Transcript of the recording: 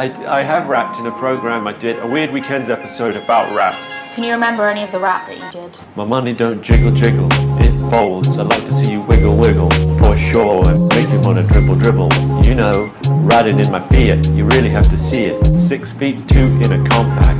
I, I have rapped in a program I did, a Weird Weekends episode about rap. Can you remember any of the rap that you did? My money don't jiggle jiggle, it folds. I'd like to see you wiggle wiggle, for sure. and make you wanna dribble dribble. You know, riding in my Fiat, you really have to see it. Six feet two in a compact.